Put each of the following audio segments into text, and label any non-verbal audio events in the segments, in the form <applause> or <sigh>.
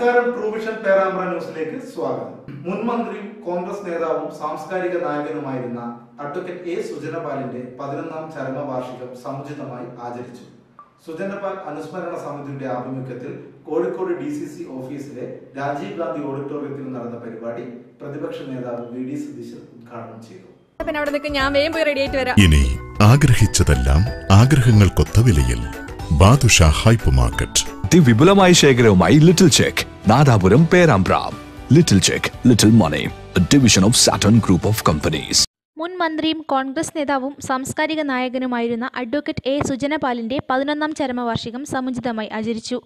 നമസ്കാരം ട്രൂവിഷൻ പേരാമ്പ്ര ന്യൂസിലേക്ക് സ്വാഗതം. മുൻ മന്ത്രിയും കോൺഗ്രസ് നേതാവും സാംസ്കാരിക നായകനുമായിരുന്ന അഡ്വക്കേറ്റ് എ സുജനപാലിന്റെ പതിനൊന്നാം ചരമവാർഷികം സമുചിതമായി ആചരിച്ചു. സുജനപാൽ അനുസ്മരണ സമിതിയുടെ ആഭിമുഖ്യത്തിൽ കോഴിക്കോട് ഡി സി സി ഓഫീസിലെ രാജീവ് ഗാന്ധി ഓഡിറ്റോറിയത്തിൽ നടന്ന പരിപാടി പ്രതിപക്ഷ നേതാവ് വി ഡി സതീശൻ ഉദ്ഘാടനം ചെയ്തു. പിന്നെ അവിടെ നിൽക്കും ഞാൻ വേഗം പോയി റെഡി ആയിട്ട് വരാം. ഇനി ആഗ്രഹിച്ചതെല്ലാം ആഗ്രഹങ്ങൾക്കൊത്ത വിലയിൽ ബാദുഷ ഹൈപ്പർ മാർക്കറ്റ്. അതിവിപുലമായ ശേഖരവുമായി little check. Nadapuram Perambra little check little money division of Saturn group of companies മുൻ മന്ത്രിയും കോൺഗ്രസ് നേതാവും സാംസ്കാരിക നായകനുമായിരുന്ന അഡ്വക്കേറ്റ് എ. സുജനപാലിന്റെ പതിനൊന്നാം ചരമവാർഷികം സമുചിതമായി ആചരിച്ചു.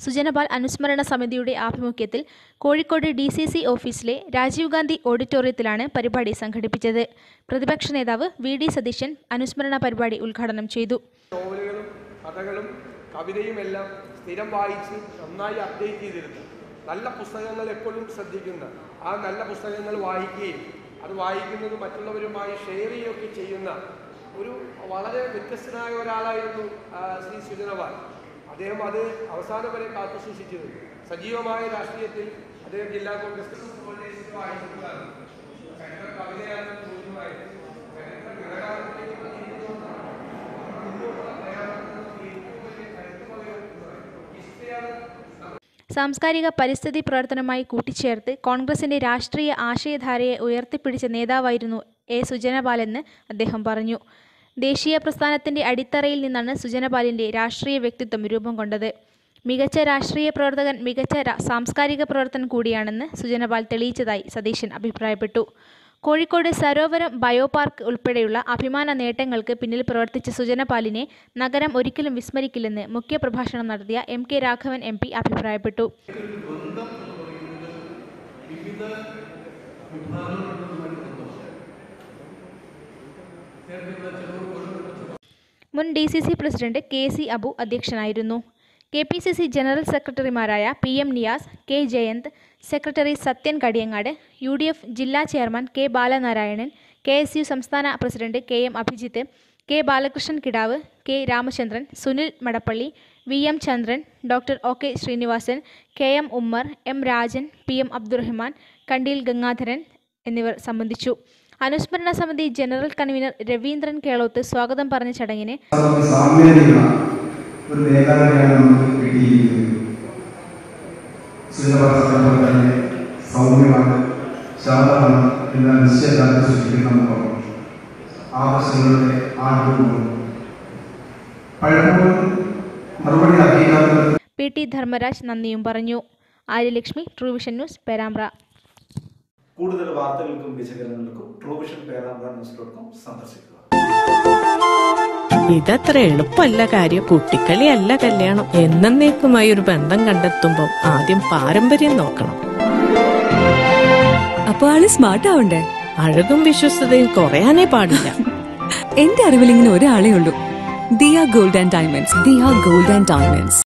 സുജനപാൽ അനുസ്മരണ സമിതിയുടെ ആഭിമുഖ്യത്തിൽ കോഴിക്കോട് ഡി സി സി ഓഫീസിലെ രാജീവ് ഗാന്ധി ഓഡിറ്റോറിയത്തിലാണ് പരിപാടി സംഘടിപ്പിച്ചത്. പ്രതിപക്ഷ നേതാവ് വി ഡി സതീശൻ അനുസ്മരണ പരിപാടി ഉദ്ഘാടനം ചെയ്തു. നോവലുകളും കഥകളും കവിതയും എല്ലാം സ്ഥിരം വായിച്ച് നന്നായി അപ്ഡേറ്റ് ചെയ്തിരുന്നു. നല്ല പുസ്തകങ്ങൾ എപ്പോഴും ശ്രദ്ധിക്കുന്ന ആ നല്ല പുസ്തകങ്ങൾ വായിക്കുകയും അത് വായിക്കുന്നത് മറ്റുള്ളവരുമായി ഷെയർ ചെയ്യുകയൊക്കെ ചെയ്യുന്ന ഒരു വളരെ വ്യത്യസ്തനായ ഒരാളായിരുന്നു ശ്രീ സുജനവാൻ അദ്ദേഹം അത് അവസാനം വരെ കാത്തു സജീവമായ രാഷ്ട്രീയത്തിൽ അദ്ദേഹം ജില്ലാ കോൺഗ്രസ് കവിതയാണ് സാംസ്കാരിക പരിസ്ഥിതി പ്രവർത്തനവുമായി കൂട്ടിച്ചേർത്ത് കോൺഗ്രസിന്റെ രാഷ്ട്രീയ ആശയധാരയെ ഉയർത്തിപ്പിടിച്ച നേതാവായിരുന്നു എ. സുജനപാലെന്ന് അദ്ദേഹം പറഞ്ഞു. ദേശീയ പ്രസ്ഥാനത്തിന്റെ അടിത്തറയിൽ നിന്നാണ് സുജനപാലിന്റെ രാഷ്ട്രീയ വ്യക്തിത്വം രൂപം കൊണ്ടത്. മികച്ച രാഷ്ട്രീയ പ്രവർത്തകൻ മികച്ച സാംസ്കാരിക പ്രവർത്തനം കൂടിയാണെന്ന് സുജനപാൽ തെളിയിച്ചതായി സതീശൻ അഭിപ്രായപ്പെട്ടു. കോഴിക്കോട് സരോവരം ബയോപാർക്ക് ഉൾപ്പെടെയുള്ള അഭിമാന നേട്ടങ്ങൾക്ക് പിന്നിൽ പ്രവർത്തിച്ച സുജനപാലിനെ നഗരം ഒരിക്കലും വിസ്മരിക്കില്ലെന്ന് മുഖ്യപ്രഭാഷണം നടത്തിയ M K Raghavan M P അഭിപ്രായപ്പെട്ടു. മുൻ D C C president K C Abu അധ്യക്ഷനായിരുന്നു. K P C C general സെക്രട്ടറിമാരായ P M Niyas K Jayanth secretary Sathyan Kadiyangad U D F ജില്ലാ chairman K Balanarayanan K S U സംസ്ഥാന president K M Abhijith K Balakrishnan Kidavu K Ramachandran Sunil Madappally V M Chandran doctor O K Sreenivasan K M Ummer M Rajan P M Abdurahman Kandiyil Gangadharan എന്നിവർ സംബന്ധിച്ചു. അനുസ്മരണ സമിതി general convener Raveendran Keloth സ്വാഗതം പറഞ്ഞ ചടങ്ങിന് ഒരു നേതാവിനെയാണ് നമുക്ക് കിട്ടിയിരിക്കുന്നത്. തന്നെ സൗമ്യമാണ് ശാന്തമാണ് എന്ന നിശ്ചയദാർഢ്യം സൃഷ്ടിക്കുന്ന മുഖം. ആവശ്യങ്ങളുടെ ആഗ്രഹവും. പലപ്പോഴും മറുപടി അറിയിക്കാത്തത് പി. ടി. ധർമ്മരാജ് നന്ദിയും പറഞ്ഞു. Aryalakshmi Truevision news Perambra. കൂടുതൽ വാർത്തകൾക്കും വിശകലനങ്ങൾക്കും Truevision Perambra news dot com സന്ദർശിക്കുക. ഇതത്ര എളുപ്പമല്ല കാര്യം. കുട്ടിക്കളിയല്ല കല്യാണം. എന്നേക്കുമായി ഒരു ബന്ധം കണ്ടെത്തുമ്പോൾ ആദ്യം പാരമ്പര്യം നോക്കണം. അപ്പൊ ആൾ സ്മാർട്ട് ആവണ്ടേ? അഴകും വിശ്വസ്തതയും കുറയാനേ പാടില്ല. <laughs> എന്റെ അറിവിൽ ഇങ്ങനെ ഒരാളേ ഉള്ളൂ. Diya gold and diamonds. Diya gold and diamonds.